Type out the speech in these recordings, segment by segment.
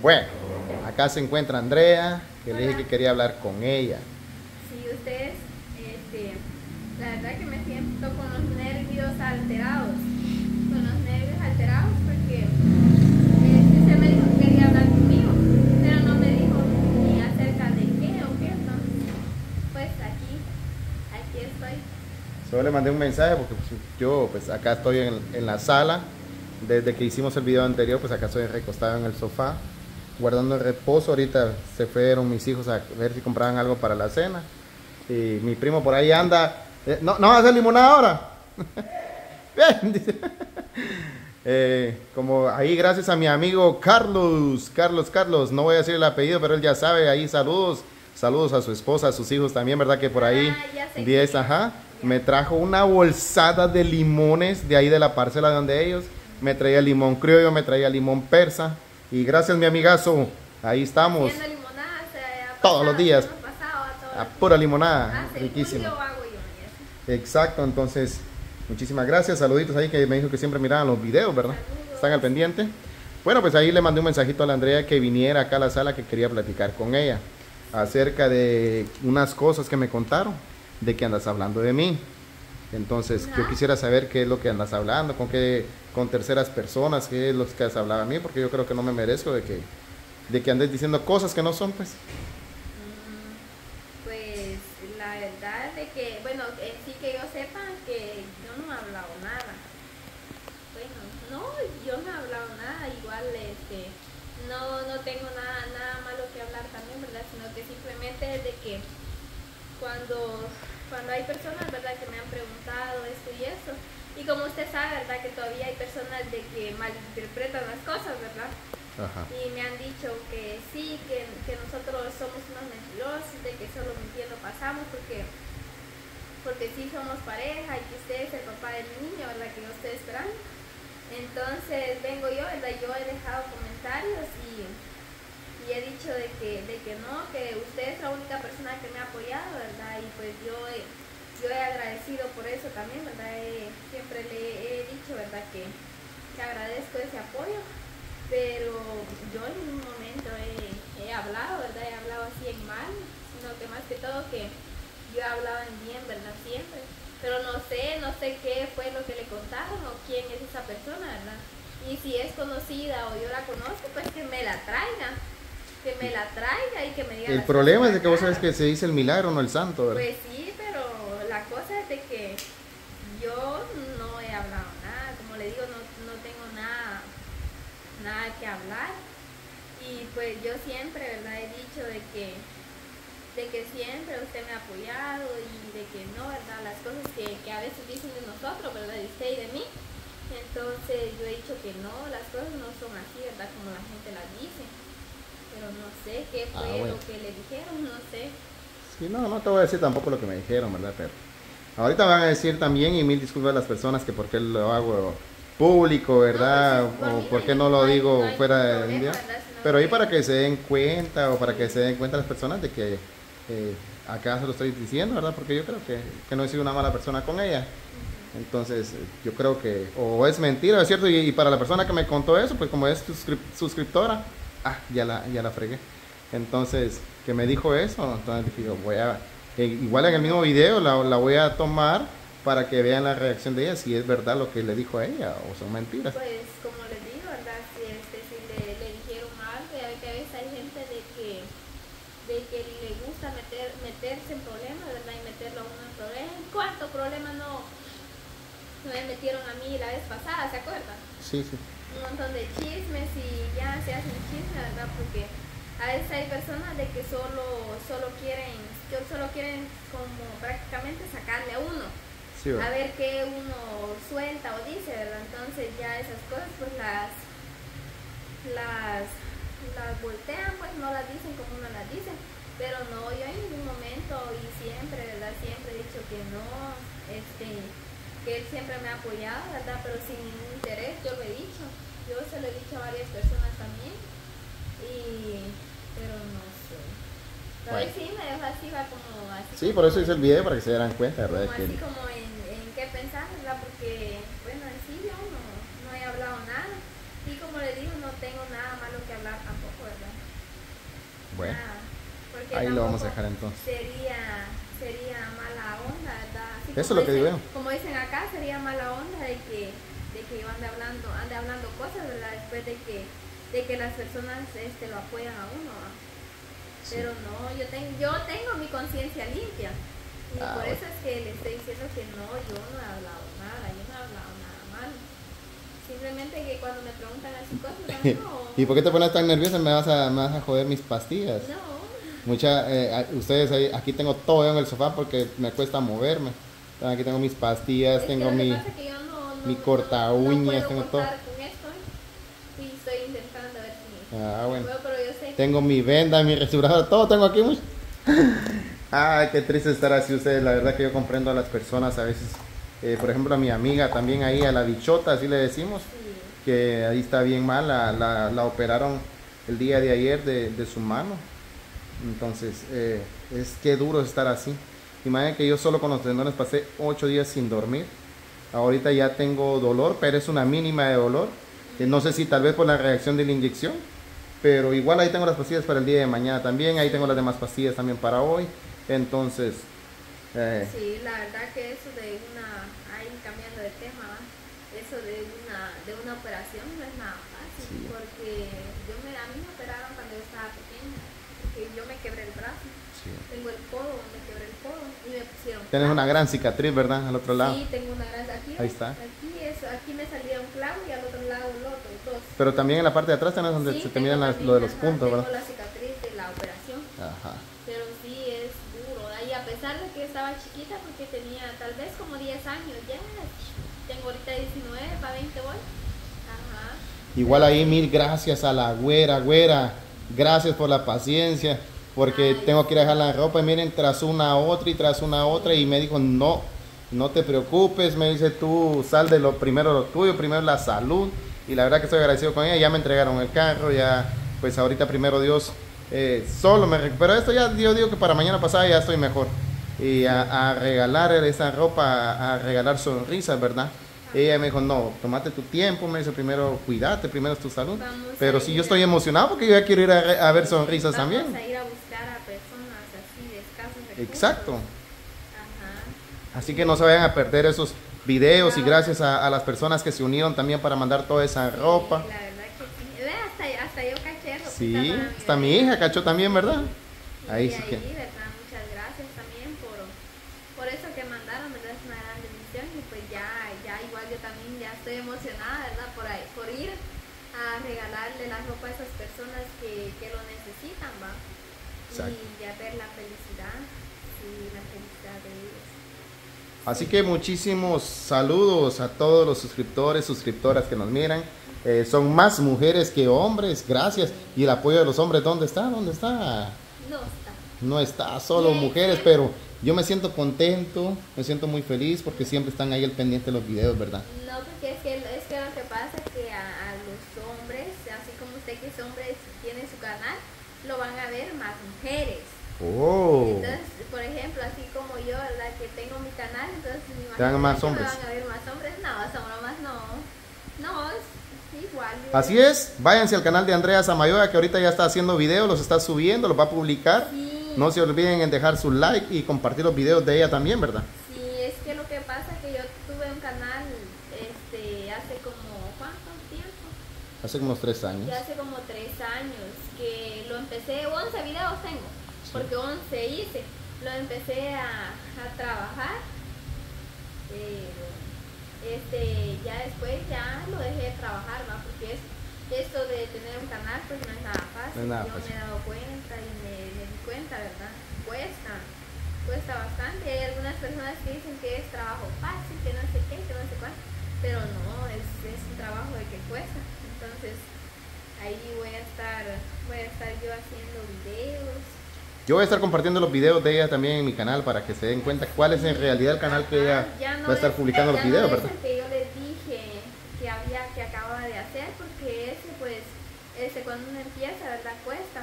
Bueno, acá se encuentra Andrea, que le dije que quería hablar con ella. Sí, ustedes, este, la verdad que me siento con los nervios alterados, con los nervios alterados porque este, se me dijo que quería hablar conmigo, pero no me dijo ni acerca de qué o qué, entonces, pues aquí, aquí estoy. Solo le mandé un mensaje porque pues, yo pues acá estoy en, en la sala. Desde que hicimos el video anterior, pues acá estoy recostado en el sofá, guardando el reposo. Ahorita se fueron mis hijos a ver si compraban algo para la cena. Y mi primo por ahí anda. eh, ¿No, ¿no va a hacer limonada ahora? Bien, dice. Eh, como ahí gracias a mi amigo Carlos, Carlos, Carlos, no voy a decir el apellido, pero él ya sabe, ahí saludos, saludos a su esposa, a sus hijos también, ¿verdad? Que por ahí Ah, ya sé 10, quién. ajá, me trajo una bolsada de limones de ahí de la parcela donde ellos, me traía limón criollo, me traía limón persa, y gracias mi amigazo, ahí estamos, Haciendo limonada, o sea, ha Todos los días. pasado a todos a los pura limonada, Hace riquísima. julio hago yo, y eso. Exacto, entonces, muchísimas gracias. Saluditos ahí que me dijo que siempre miraban los videos, ¿verdad? Saludos. Están al pendiente. Bueno, pues ahí le mandé un mensajito a la Andrea que viniera acá a la sala que quería platicar con ella acerca de unas cosas que me contaron, de que andas hablando de mí. Entonces, yo quisiera saber qué es lo que andas hablando, con qué, con terceras personas, qué es lo que has hablado a mí, porque yo creo que no me merezco de que, de que andes diciendo cosas que no son, pues. Mm, Pues la verdad de que, bueno, eh, sí que yo sepa que yo no he hablado nada. Bueno, no, yo no he hablado nada, igual este, no, no tengo nada, nada malo que hablar también, ¿verdad? Sino que simplemente es de que cuando, cuando hay personas, ¿verdad? Que me han preguntado y como usted sabe, ¿verdad? Que todavía hay personas de que malinterpretan las cosas, ¿verdad? Ajá. Y me han dicho que sí, que, que nosotros somos unos mentirosos, de que solo mintiendo pasamos, porque, porque sí somos pareja y que usted es el papá del niño, ¿verdad? Que yo estoy esperando. Entonces vengo yo, ¿verdad? Yo he dejado comentarios y, y he dicho de que, de que no, que usted es la única persona que me ha apoyado, ¿verdad? Y pues yo he, yo he agradecido por eso también, ¿verdad? He- siempre le he dicho, ¿verdad? Que, que agradezco ese apoyo pero yo en ningún momento he, he hablado, ¿verdad? He hablado así en mal, sino que más que todo que yo he hablado en bien, ¿verdad? Siempre. Pero no sé, no sé qué fue lo que le contaron o quién es esa persona, ¿verdad? Y si es conocida o yo la conozco, pues que me la traiga. Que me la traiga y que me diga. El problema es de que vos sabes que se dice el milagro, no el santo, ¿verdad? Pues sí, que yo no he hablado nada, como le digo, no, no tengo nada, nada que hablar. Y pues yo siempre, ¿verdad? He dicho de que, de que siempre usted me ha apoyado y de que no, ¿verdad? Las cosas que, que a veces dicen de nosotros, ¿verdad? De usted y de mí. Entonces yo he dicho que no, las cosas no son así, ¿verdad? Como la gente las dice. Pero no sé qué Ah, fue bueno. lo que le dijeron, no sé. Sí, no, no te voy a decir tampoco lo que me dijeron, ¿verdad? Pero ahorita van a decir también, y mil disculpas a las personas, que por qué lo hago público, ¿verdad? No, pues, o por qué no lo digo no fuera de problema, India. Pero ahí para que se den cuenta o para que se den cuenta las personas de que eh, acá se lo estoy diciendo, ¿verdad? Porque yo creo que, que no he sido una mala persona con ella. Entonces, yo creo que o es mentira, es cierto, y, y para la persona que me contó eso, pues como es suscrip- suscriptora, ah, ya la, ya la fregué. Entonces, que me dijo eso, entonces dije, voy a, eh, igual en el mismo video la, la voy a tomar para que vean la reacción de ella, si es verdad lo que le dijo a ella o son mentiras. Pues como les digo, ¿verdad? Si, este, si le, le dijeron algo, ya que a veces hay gente de que, de que le gusta meter, meterse en problemas, ¿verdad? Y meterlo a uno en problemas. ¿Cuánto problema no, no me metieron a mí la vez pasada, ¿se acuerdan? Sí, sí. un montón de chismes y ya se hacen chismes, ¿verdad? Porque a veces hay personas de que solo, solo quieren, que solo quieren como prácticamente sacarle a uno, Sí, a ver qué uno suelta o dice, ¿verdad? Entonces ya esas cosas pues las, las, las voltean, pues no las dicen como uno las dice. Pero no, yo en ningún momento y siempre, ¿verdad? Siempre he dicho que no, este, que él siempre me ha apoyado, ¿verdad? Pero sin ningún interés, yo lo he dicho. Yo se lo he dicho a varias personas también. Y, pero no sé. Pero Bueno. sí me dejó así, va como así. Sí, como- por eso hice el video para que se dieran cuenta, como ¿verdad? así Que, como en, en qué pensar, ¿verdad? Porque, bueno, en sí yo no, no he hablado nada. Y como le digo, no tengo nada malo que hablar tampoco, Bueno. Nada, porque Ahí lo vamos a dejar entonces. Sería, sería mala onda, ¿verdad? Así Eso es como lo que dicen- digo. Como dicen acá, sería mala onda de que, de que yo ande hablando, ande hablando cosas, ¿verdad? Después de que, de que las personas este, lo apoyan a uno, ¿va? Sí. Pero no, yo, ten- yo tengo mi conciencia limpia. Y Ah, por bueno. eso es que le estoy diciendo que no, yo no he hablado nada, yo no he hablado nada malo. Simplemente que cuando me preguntan así cosas, no. ¿Y por qué te pones tan nerviosa? Me vas a, me vas a joder mis pastillas. No. Mucha, eh, ustedes ahí, aquí tengo todo en el sofá porque me cuesta moverme. Aquí tengo mis pastillas, Es tengo mi... no- no- mi corta uñas, tengo todo. cortar con esto, ¿eh? Y estoy intentando a ver si Ah, bueno. pero yo sé Tengo mi venda, mi respirador, todo tengo aquí. Ay, qué triste estar así ustedes. La verdad que yo comprendo a las personas a veces. eh, por ejemplo, a mi amiga también ahí, a la bichota, así le decimos, sí. que ahí está bien mal. La, la- la operaron el día de ayer de, de su mano. Entonces, eh, es que duro estar así. Imaginen que yo solo con los tendones pasé ocho días sin dormir. Ahorita ya tengo dolor, pero es una mínima de dolor. que no sé si tal vez por la reacción de la inyección. Pero igual ahí tengo las pastillas para el día de mañana también. Ahí tengo las demás pastillas también para hoy. Entonces, eh, Sí, la verdad que eso de una, ahí cambiando de tema, eso de una, de una operación no es nada fácil, Sí. porque yo me, a mí me operaron cuando yo estaba pequeña, porque yo me quebré el brazo, sí. tengo el codo, me quebré el codo y me pusieron tienes una gran cicatriz, ¿verdad? Al otro lado. Sí, tengo una gran, aquí, Ahí está. aquí, es, aquí me salía un clavo y al otro lado el otro, dos. Pero también en la parte de atrás tenés donde Sí, se tengo terminan las- lo de los puntos, tengo ¿verdad? la cicatriz de la operación. Ajá. Pero sí es duro. Y a pesar de que estaba chiquita, porque tenía tal vez como 10 años, ya tengo ahorita 19, para 20 voy. Ajá. Igual ahí mil gracias a la güera, güera. Gracias por la paciencia. Porque Ay, tengo que ir a dejar la ropa y miren, tras una otra y tras una otra. Y me dijo, no, no te preocupes. Me dice, tú sal de lo primero lo tuyo, primero la salud. Y la verdad que estoy agradecido con ella. Ya me entregaron el carro, ya, pues ahorita primero Dios, eh, solo me recupero esto. Ya yo digo que para mañana pasada ya estoy mejor. Y a, a regalar esa ropa, a regalar sonrisas, ¿verdad? Ella me dijo, no, tomate tu tiempo, me dice, primero cuídate, primero es tu salud. Vamos Pero sí, yo estoy emocionado porque yo ya quiero ir a ver sonrisas Vamos también. a ir a buscar a personas así de escasos recursos. Exacto. Ajá. Así que no se vayan a perder esos videos y gracias a, a las personas que se unieron también para mandar toda esa ropa. La verdad que sí. Hasta, hasta yo caché ropita Sí, para mi hija, cacho también, ¿verdad? Ahí y sí ahí, que- ¿verdad? Muchas gracias también por, por eso que mandaron, ¿verdad? Es una gran bendición y pues ya, ya igual yo también ya estoy emocionada, ¿verdad? Por, ahí, por ir a regalarle la ropa a esas personas que, que lo necesitan, ¿va? Exacto. Y ya ver la felicidad, sí, la felicidad de ellos. Así que muchísimos saludos a todos los suscriptores, suscriptoras que nos miran. Eh, son más mujeres que hombres, gracias. Y el apoyo de los hombres, ¿dónde está? ¿Dónde está? No está. No está, solo mujeres, pero yo me siento contento, me siento muy feliz porque siempre están ahí al pendiente de los videos, ¿verdad? No, porque es que, es que lo que pasa es que a, a los hombres, así como usted que es hombre tiene su canal, lo van a ver más mujeres. Oh, Entonces, por ejemplo, así como yo, la que tengo mi canal, entonces me Te van más me hombres. van a ver más hombres. No, somos más no. No, es igual. así es, váyanse al canal de Andrea Samayoa que ahorita ya está haciendo videos, los está subiendo, los va a publicar. Sí, No se olviden en dejar su like y compartir los videos de ella también, ¿verdad? sí, es que lo que pasa es que yo tuve un canal este, hace como, ¿cuánto tiempo? Hace como unos tres años. Ya hace como tres años que lo empecé, 11 videos tengo, porque 11 hice, lo empecé a, a trabajar, pero este, ya después ya lo dejé de trabajar, ¿va? porque es, esto de tener un canal pues no es nada fácil, No es nada yo fácil. me he dado cuenta y me, me di cuenta, ¿verdad? Cuesta, cuesta bastante, hay algunas personas que dicen que es trabajo fácil, que no sé qué, que no sé cuál, pero no, es, es un trabajo de que cuesta, entonces ahí voy a estar, voy a estar yo haciendo videos. Yo voy a estar compartiendo los videos de ella también en mi canal para que se den cuenta cuál es en realidad el canal que ella no va a estar es- publicando los videos, no es ¿verdad? el que yo les dije que había, que acababa de hacer, porque ese pues, ese cuando uno empieza, ¿verdad? Cuesta.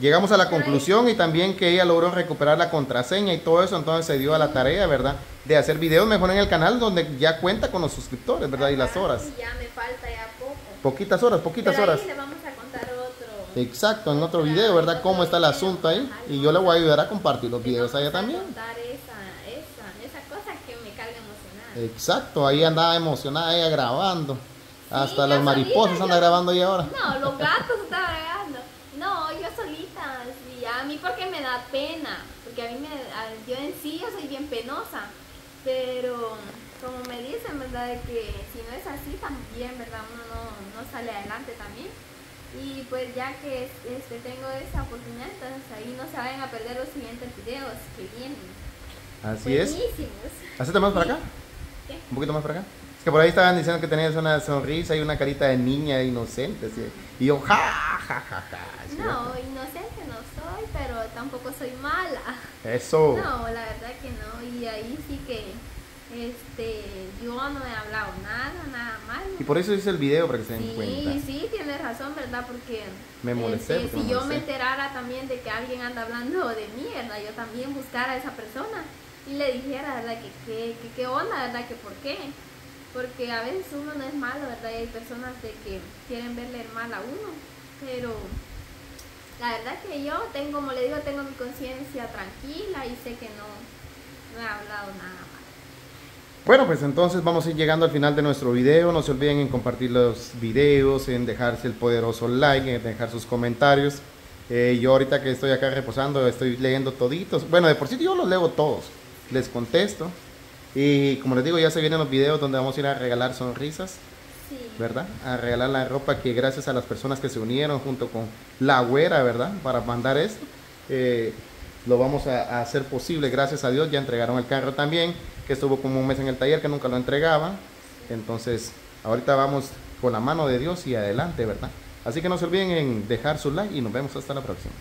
Llegamos a la conclusión y también que ella logró recuperar la contraseña y todo eso, entonces se dio a la tarea, ¿verdad? De hacer videos mejor en el canal donde ya cuenta con los suscriptores, ¿verdad? Y las horas. Y ya me falta ya poco. Poquitas horas, poquitas Pero horas. ahí le vamos Exacto, en otro video, ¿verdad? Cómo está el asunto ahí. Y yo le voy a ayudar a compartir los videos allá también. Exacto, ahí andaba emocionada ella grabando. Hasta yo las mariposas solita, anda yo- grabando ahí ahora. No, los gatos estaban grabando. No, yo solita, sí, a mí porque me da pena, porque a mí me, a- yo en sí yo soy bien penosa, pero como me dicen, ¿verdad? De que si no es así también, ¿verdad? Uno no, no sale adelante también. Y pues ya que este, tengo esa oportunidad, entonces ahí no se vayan a perder los siguientes videos que vienen. Así es. Buenísimos. Hacete más para acá. ¿Qué? Un poquito más para acá. Es que por ahí estaban diciendo que tenías una sonrisa y una carita de niña inocente. ¿sí? Y yo, ja, ja, ja, ja. ¿sí? No, inocente no soy, pero tampoco soy mala. Eso. No, la verdad que no. Y ahí sí que este, yo no he hablado nada, nada malo. Y por eso hice el video para que se den Sí, cuenta. sí, tienes razón, ¿verdad? Porque Me molesté, este, porque si me yo me molesté. enterara también de que alguien anda hablando de mí, ¿verdad? Yo también buscara a esa persona y le dijera, ¿verdad? Que qué que, qué onda, ¿verdad? Que por qué. Porque a veces uno no es malo, ¿verdad? Y hay personas de que quieren verle el mal a uno, pero la verdad que yo tengo, como le digo, tengo mi conciencia tranquila y sé que no, no he hablado nada mal. Bueno, pues entonces vamos a ir llegando al final de nuestro video. No se olviden en compartir los videos, en dejarse el poderoso like, en dejar sus comentarios. Eh, yo ahorita que estoy acá reposando, estoy leyendo toditos. Bueno, de por sí yo los leo todos. Les contesto. Y como les digo, ya se vienen los videos donde vamos a ir a regalar sonrisas, Sí. ¿verdad? A regalar la ropa que gracias a las personas que se unieron junto con la güera, ¿verdad? Para mandar esto. eh, lo vamos a, a hacer posible, gracias a Dios. Ya entregaron el carro también, que estuvo como un mes en el taller, que nunca lo entregaba. Entonces, ahorita vamos con la mano de Dios y adelante, ¿verdad? Así que no se olviden en dejar su like y nos vemos hasta la próxima.